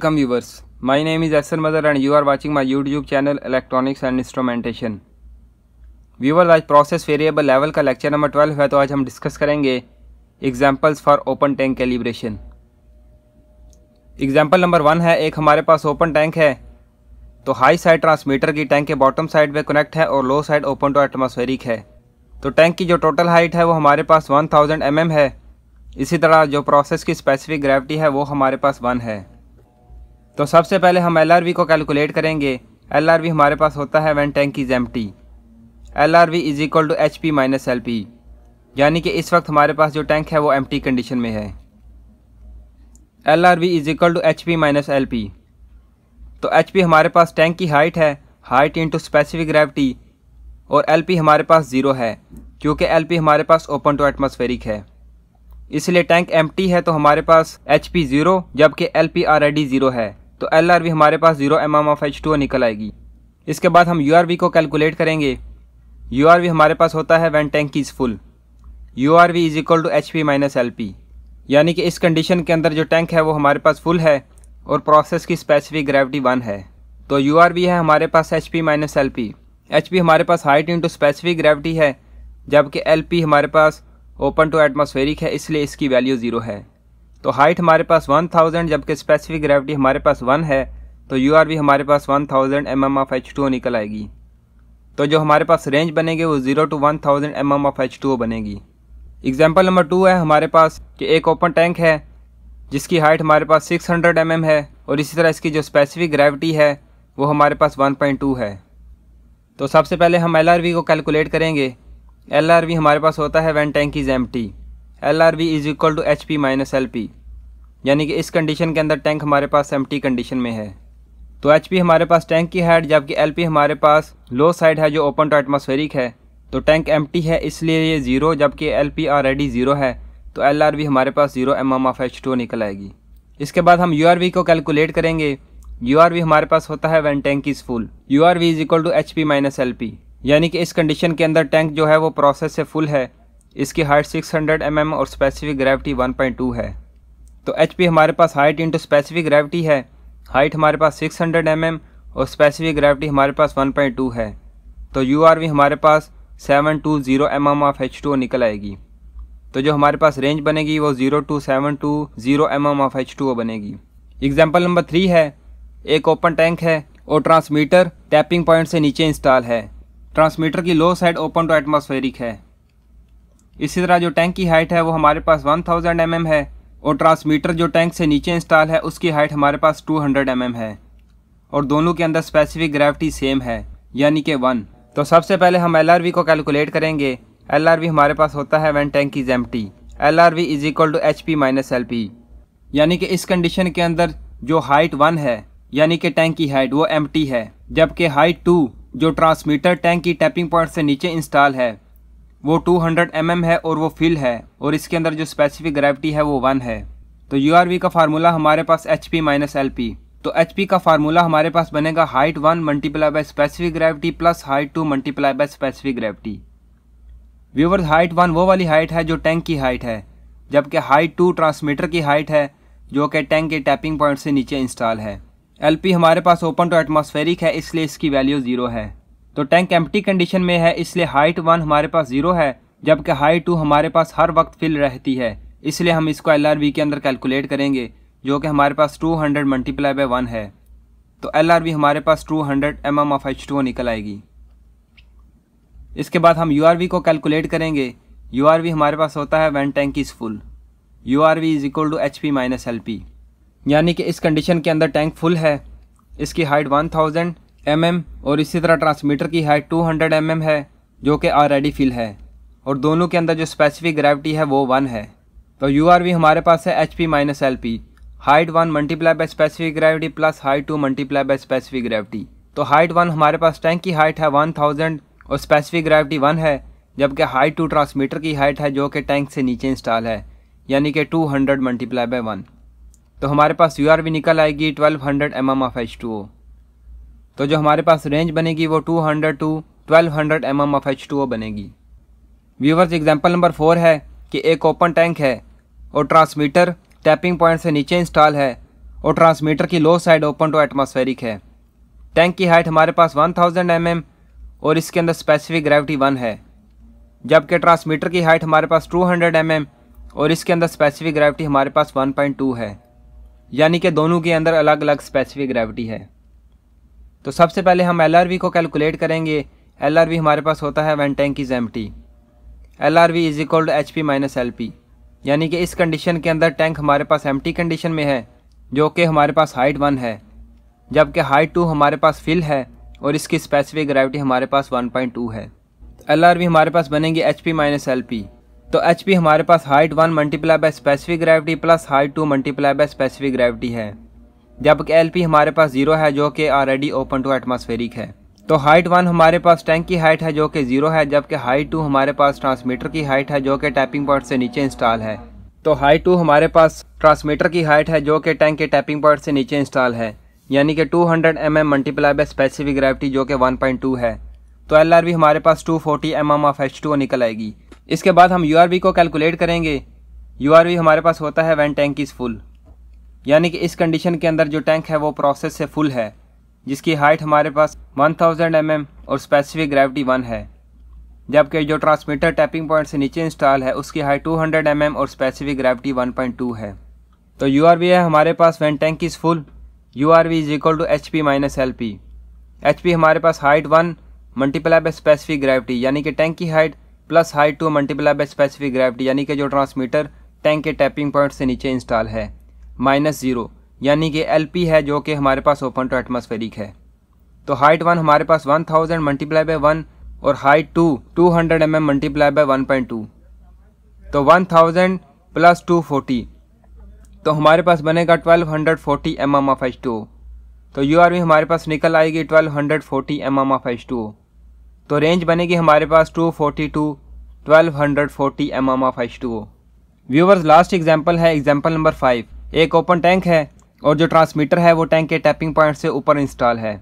Welcome, viewers. My name is Asar Mother and you are watching my YouTube channel, Electronics and Instrumentation. Viewer आज process variable level का lecture number 12 है तो आज हम discuss करेंगे examples for open tank calibration example number one है, एक हमारे पास ओपन टैंक है तो हाई साइड ट्रांसमीटर की टैंक के बॉटम साइड पे कनेक्ट है और low side open to atmospheric है तो टैंक की जो टोटल हाइट है, वो हमारे पास 1000 थाउज़ेंड mm है इसी तरह जो प्रोसेस की स्पेसिफिक ग्रेविटी है, वो हमारे पास वन है तो सबसे पहले हम एलआरवी को कैलकुलेट करेंगे। एलआरवी हमारे पास होता है one tank is M T L R V is equal to H P minus L P यानी कि इस वक्त हमारे पास जो टैंक है वो एम टी कंडीशन में है। L R V is equal to H P minus L P तो एच पी हमारे पास टैंक की हाइट है। हाइट इंटू स्पेसिफिक ग्रेविटी और एल पी हमारे पास ज़ीरो है, क्योंकि एल पी हमारे पास ओपन टू एटमोसफेरिक है। इसलिए टैंक एम टी है तो हमारे पास एच पी ज़ीरो जबकि एल पी ऑलरेडी ज़ीरो है। तो एल आर वी हमारे पास zero M M of H two निकल आएगी। इसके बाद हम यू आर वी को कैलकुलेट करेंगे। यू आर वी हमारे पास होता है when tank is full U R V is equal to H P minus L P यानी कि इस कंडीशन के अंदर जो टैंक है वो हमारे पास फुल है और प्रोसेस की स्पेसिफिक ग्रेविटी वन है। तो यू आर वी है हमारे पास H P minus L P H P हमारे पास हाइट इंटू स्पेसिफिक ग्रेविटी है, जबकि एल पी हमारे पास ओपन टू एटमोसफेरिक है, इसलिए इसकी वैल्यू ज़ीरो है। तो हाइट हमारे पास 1000 जबकि स्पेसिफिक ग्रेविटी हमारे पास वन है तो यू आर भी हमारे पास 1000 thousand M M of H two निकल आएगी। तो जो हमारे पास रेंज बनेगी वो zero to one thousand M M of H two बनेगी। एग्ज़ाम्पल नंबर टू है हमारे पास कि एक ओपन टैंक है, जिसकी हाइट हमारे पास सिक्स हंड्रेड एम एम है, और इसी तरह इसकी जो स्पेसिफिक ग्रेविटी है, वो हमारे पास वन पॉइंट टू है। तो सबसे पहले हम एल आर वी को कैलकुलेट करेंगे। एल आर वी हमारे पास होता है when tank is T L R V is equal to H P minus L P यानी कि इस कंडीशन के अंदर टैंक हमारे पास एम टी कंडीशन में है। तो एच पी हमारे पास टैंक की हाइट जबकि एल पी हमारे पास लो साइड है जो ओपन टू एटमोसफेरिक है। तो टैंक एम टी है, इसलिए ये ज़ीरो जबकि एल पी ऑलरेडी ज़ीरो है। तो एल आर वी हमारे पास zero M M of H two निकल आएगी। इसके बाद हम यू आर वी को कैलकुलेट करेंगे। यू आर वी हमारे पास होता है when tank is full U R V is equal to H P minus L P यानी कि इस कंडीशन के अंदर टैंक जो है वो प्रोसेस से फुल है। इसकी हाइट 600 हंड्रेड mm और स्पेसिफिक ग्रेविटी 1.2 है। तो एचपी हमारे पास हाइट इंटू स्पेसिफिक ग्रेविटी है हाइट हमारे पास 600 हंड्रेड mm और स्पेसिफिक ग्रेविटी हमारे पास 1.2 है। तो यूआरवी हमारे पास 720 two zero M M of H two निकल आएगी। तो जो हमारे पास रेंज बनेगी वो zero to seven two zero M M of H two बनेगी। एग्ज़ाम्पल नंबर थ्री है, एक ओपन टैंक है और ट्रांसमीटर टैपिंग पॉइंट से नीचे इंस्टॉल है। ट्रांसमीटर की low side open to atmospheric है। इसी तरह जो टैंक की हाइट है, वो हमारे पास 1000 थाउज़ेंड mm है और ट्रांसमीटर जो टैंक से नीचे इंस्टॉल है, उसकी हाइट हमारे पास 200 हंड्रेड mm है। और दोनों के अंदर स्पेसिफिक ग्रेविटी सेम है, यानी कि वन तो सबसे पहले हम एलआरवी को कैलकुलेट करेंगे। एलआरवी हमारे पास होता है when tank is empty L R V is equal to H P minus L P यानी कि इस कंडीशन के अंदर जो हाइट वन है, यानी कि टैंक की हाइट वो एम है। जबकि हाइट टू जो ट्रांसमीटर टैंक की टैपिंग पॉइंट से नीचे इंस्टॉल है वो 200 हंड्रेड mm है और वो फिल है, और इसके अंदर जो स्पेसिफिक ग्रेविटी है वो वन है। तो URV का फार्मूला हमारे पास H P minus L P तो एच पी का फार्मूला हमारे पास बनेगा height one multiply by specific gravity plus height two multiply by specific gravity viewers height one वो वाली हाइट है जो टैंक की हाइट है, जबकि हाइट टू ट्रांसमीटर की हाइट है, जो कि टैंक के टैपिंग पॉइंट से नीचे इंस्टॉल है। LP हमारे पास ओपन टू एटमॉस्फेरिक है, इसलिए इसकी वैल्यू ज़ीरो है। तो टैंक एम्प्टी कंडीशन में है, इसलिए हाइट वन हमारे पास ज़ीरो है, जबकि हाइट टू हमारे पास हर वक्त फिल रहती है। इसलिए हम इसको एलआरवी के अंदर कैलकुलेट करेंगे, जो कि हमारे पास 200 हंड्रेड मल्टीप्लाई बाई वन है। तो एलआरवी हमारे पास 200 hundred M M of H two निकल आएगी। इसके बाद हम यूआरवी को कैलकुलेट करेंगे। यूआरवी हमारे पास होता है when tank is full U R V is equal to H P minus L P यानी कि इस कंडीशन के अंदर टैंक फुल है। इसकी height one thousand M mm और इसी तरह ट्रांसमीटर की हाइट 200 हंड्रेड mm है, जो कि ऑलरेडी फिल है। और दोनों के अंदर जो स्पेसिफिक ग्रेविटी है, वो वन है। तो यू आर वी हमारे पास है H P minus L P height one multiply by specific gravity plus height two multiply by specific gravity तो हाइट वन हमारे पास टैंक की हाइट है वन थाउज़ेंड और स्पेसिफिक ग्रेविटी वन है, जबकि हाइट टू ट्रांसमीटर की हाइट है, जो कि टैंक से नीचे इंस्टॉल है। यानी कि two hundred multiply by one तो हमारे पास यू निकल आएगी twelve hundred M M of H two O तो जो हमारे पास रेंज बनेगी वो 200 to 1200 hundred M M of H two O बनेगी। व्यूवर्स एग्ज़ाम्पल नंबर फोर है कि एक ओपन टैंक है और ट्रांसमीटर टैपिंग पॉइंट से नीचे इंस्टॉल है और ट्रांसमीटर की low side open to atmospheric है। टैंक की हाइट हमारे पास 1000 थाउज़ेंड mm और इसके अंदर स्पेसिफिक ग्रेविटी वन है। जबकि ट्रांसमीटर की हाइट हमारे पास 200 हंड्रेड mm और इसके अंदर स्पेसिफिक ग्रेविटी हमारे पास 1.2 है। यानी कि दोनों के अंदर अलग अलग स्पेसिफिक ग्रेविटी है। तो सबसे पहले हम एलआरवी को कैलकुलेट करेंगे। एलआरवी हमारे पास होता है when tank is empty L R V is equal to H P minus L P यानी कि इस कंडीशन के अंदर टैंक हमारे पास एम टी कंडीशन में है, जो कि हमारे पास हाइट वन है। जबकि हाइट टू हमारे पास फिल है और इसकी स्पेसिफिक ग्रेविटी हमारे पास 1.2 है। एल आर वी हमारे पास बनेंगे H P minus L P तो एच पी हमारे पास height one multiply by specific gravity plus height two multiply by specific gravity है। जबकि एल पी हमारे पास ज़ीरो है, जो कि ऑलरेडी ओपन टू एटमॉस्फेरिक है। तो हाइट वन हमारे पास टैंक की हाइट है, जो कि ज़ीरो है, जबकि हाइट टू हमारे पास ट्रांसमीटर की हाइट है, जो कि टैपिंग पॉइंट से नीचे इंस्टॉल है। तो हाइट टू हमारे पास ट्रांसमीटर की हाइट है, जो कि टैंक के टैपिंग पॉइंट से नीचे इंस्टॉल है। यानी कि 200 hundred M M multiply by specific gravity जो कि 1.2 है। तो एल आर हमारे पास 240 forty M M of H two निकल आएगी। इसके बाद हम यू आर को कैलकुलेट करेंगे। यू आर हमारे पास होता है वैन टैंक इज़ फुल यानी कि इस कंडीशन के अंदर जो टैंक है वो प्रोसेस से फुल है, जिसकी हाइट हमारे पास 1000 थाउज़ेंड mm और स्पेसिफिक ग्रेविटी वन है। जबकि जो ट्रांसमीटर टैपिंग पॉइंट से नीचे इंस्टॉल है, उसकी हाइट 200 हंड्रेड mm और स्पेसिफिक ग्रेविटी 1.2 है। तो यू है हमारे पास when tank is full U R V is equal to H P minus L P H P हमारे पास height one multiply by specific gravity यानी कि टैंक की height plus height two multiply by specific gravity यानी कि जो transmitter tank के tapping point से नीचे इंस्टॉल है। माइनस ज़ीरो, यानी कि एल पी है जो कि हमारे पास ओपन टू एटमोस्फेरिक है। तो हाइट वन हमारे पास one thousand multiply by one और height two two hundred M M multiply by one point two तो one thousand plus two forty तो हमारे पास बनेगा twelve hundred forty M M of H two तो U R V हमारे पास निकल आएगी twelve hundred forty M M of H two तो रेंज बनेगी हमारे पास two forty to twelve hundred forty M M of H two viewers last example है example number five एक ओपन टैंक है और जो ट्रांसमीटर है वो टैंक के टैपिंग पॉइंट से ऊपर इंस्टॉल है।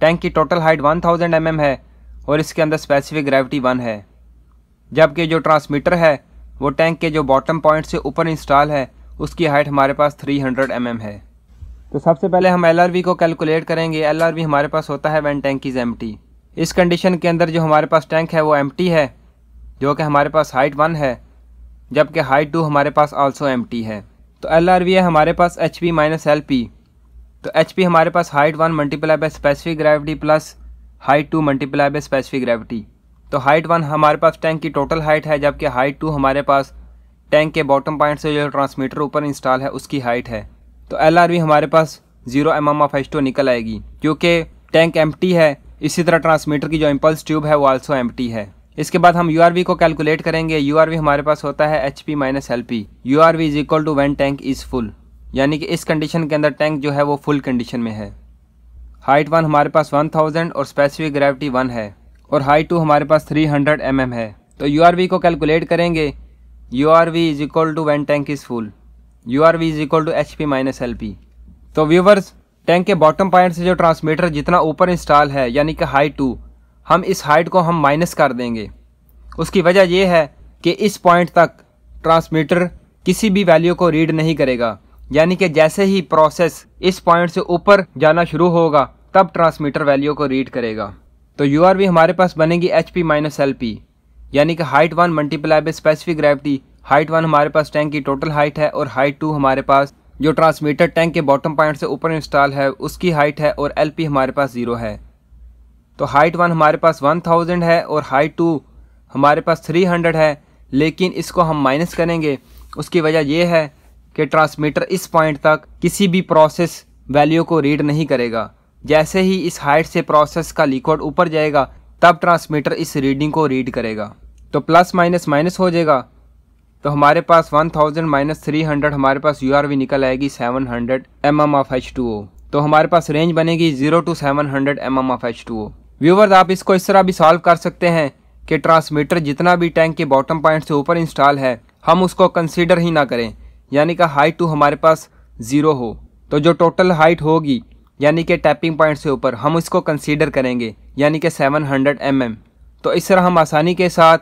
टैंक की टोटल हाइट 1000 थाउज़ेंड mm है और इसके अंदर स्पेसिफिक ग्रेविटी वन है। जबकि जो ट्रांसमीटर है, वो टैंक के जो बॉटम पॉइंट से ऊपर इंस्टॉल है, उसकी हाइट हमारे पास 300 हंड्रेड mm है। तो सबसे पहले हम एलआरवी को कैलकुलेट करेंगे। एलआरवी हमारे पास होता है वैन टैंक इज़ एम इस कंडीशन के अंदर जो हमारे पास टैंक है, वो एम है, जो कि हमारे पास हाइट वन है, जबकि हाइट टू हमारे पास आल्सो एम है। तो एल आर वी है हमारे पास H P minus L P तो एच पी हमारे पास height one multiply by specific gravity plus height two multiply by specific gravity तो हाइट वन हमारे पास टैंक की टोटल हाइट है, जबकि हाइट टू हमारे पास टैंक के बॉटम पॉइंट से जो ट्रांसमीटर ऊपर इंस्टॉल है, उसकी हाइट है। तो एल आर वी हमारे पास zero M M of H two निकल आएगी, क्योंकि टैंक एम है। इसी तरह ट्रांसमीटर की जो इम्पल्स ट्यूब है, वो आल्सो एम है। इसके बाद हम यूआरवी को कैलकुलेट करेंगे। यूआरवी हमारे पास होता है H P minus L P U R V is equal to when tank is full यानी कि इस कंडीशन के अंदर टैंक जो है वो फुल कंडीशन में है। हाइट वन हमारे पास वन थाउज़ेंड और स्पेसिफिक ग्रेविटी वन है। और हाइट टू हमारे पास थ्री हंड्रेड एम एम है। तो यू आर वी को कैलकुलेट करेंगे। U R V is equal to when tank is full U R V is equal to H P minus L P तो viewers tank के bottom point से जो transmitter जितना ऊपर इंस्टॉल है, यानी कि हाई टू हम इस हाइट को हम माइनस कर देंगे। उसकी वजह यह है कि इस पॉइंट तक ट्रांसमीटर किसी भी वैल्यू को रीड नहीं करेगा। यानी कि जैसे ही प्रोसेस इस पॉइंट से ऊपर जाना शुरू होगा, तब ट्रांसमीटर वैल्यू को रीड करेगा। तो यू आर हमारे पास बनेगी H P minus L P यानी कि height one multiply by specific gravity height one हमारे पास टैंक की टोटल हाइट है और हाइट टू हमारे पास जो ट्रांसमीटर टैंक के बॉटम पॉइंट से ऊपर इंस्टॉल है, उसकी हाइट है और एल पी हमारे पास ज़ीरो है। तो हाइट वन हमारे पास वन थाउज़ेंड है और हाइट टू हमारे पास थ्री हंड्रेड है, लेकिन इसको हम माइनस करेंगे। उसकी वजह यह है कि ट्रांसमीटर इस पॉइंट तक किसी भी प्रोसेस वैल्यू को रीड नहीं करेगा। जैसे ही इस हाइट से प्रोसेस का लिक्विड ऊपर जाएगा, तब ट्रांसमीटर इस रीडिंग को रीड करेगा। तो प्लस माइनस माइनस हो जाएगा। तो हमारे पास 1000 थाउज़ेंड माइनस थ्री हमारे पास यू निकल आएगी 700 hundred M M of H तो हमारे पास रेंज बनेगी zero to seven hundred M M of H viewers, आप इसको इस तरह भी सॉल्व कर सकते हैं कि ट्रांसमीटर जितना भी टैंक के बॉटम पॉइंट से ऊपर इंस्टॉल है, हम उसको कंसीडर ही ना करें। यानी कि हाइट टू हमारे पास ज़ीरो हो। तो जो टोटल हाइट होगी, यानी कि टैपिंग पॉइंट से ऊपर, हम इसको कंसीडर करेंगे, यानी कि 700 हंड्रेड mm तो इस तरह हम आसानी के साथ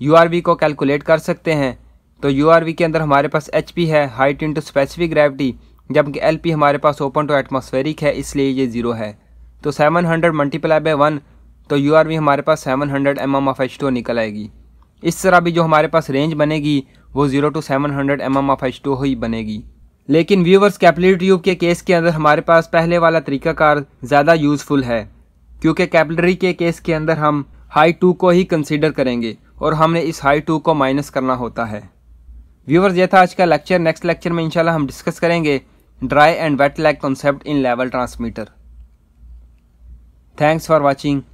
यूआरवी को कैलकुलेट कर सकते हैं। तो यूआरवी के अंदर हमारे पास एचपी है हाइट इंटू स्पेसिफिक ग्रेविटी जबकि एल पी हमारे पास ओपन टू एटमोसफेरिक है, इसलिए ये ज़ीरो है। तो seven hundred multiply by one तो यू आर वी हमारे पास seven hundred M M of H two निकल आएगी। इस तरह भी जो हमारे पास रेंज बनेगी, वो zero to seven hundred M M of H two ही बनेगी। लेकिन व्यूवर्स कैपिलरी ट्यूब के केस के अंदर हमारे पास पहले वाला तरीकाकार ज़्यादा यूज़फुल है, क्योंकि कैपिलरी के केस के अंदर हम हाई टू को ही कंसिडर करेंगे, और हमने इस हाई टू को माइनस करना होता है। व्यूवर्स ये था आज का लेक्चर नेक्स्ट लेक्चर में इंशाल्लाह हम डिस्कस करेंगे dry and wet leg concept in level transmitter thanks for watching.